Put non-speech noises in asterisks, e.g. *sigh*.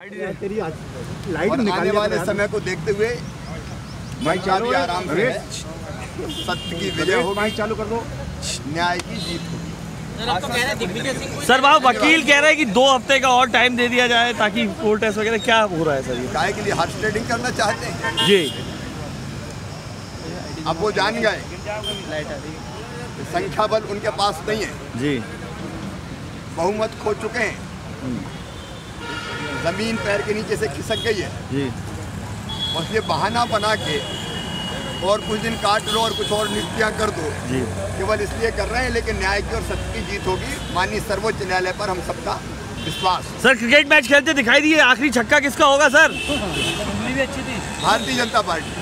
तेरी आज- लाइट आने वाले समय को देखते हुए माइक चालू भी आराम से सत्य की विजय रेट होगी। चालू कर दो। न्याय की जीत होगी। सर वहाँ वकील कह रहे हैं कि दो हफ़्ते का और टाइम दे दिया जाए ताकि कोर्ट टेस्ट वगैरह क्या हो रहा है सर ये? काय के लिए हॉर्स ट्रेडिंग करना चाहते हैं। जी। अब वो जान गए। संख्या बल उनके पास नहीं है। जी। बहुमत खो चुके हैं। ज़मीन पैर के नीचे से खिसक गई है। जी। और ये बहाना बना के और कुछ दिन काट लो और कुछ और नियुक्तियाँ कर दो। जी। केवल इसलिए कर रहे हैं लेकिन न्याय की और सत्य की जीत होगी। माननीय सर्वोच्च न्यायालय पर हम सबका विश्वास। सर क्रिकेट मैच खेलते दिखाई दिए। आखिरी छक्का किसका होगा सर? *laughs* अच्छी भारतीय जनता पार्टी।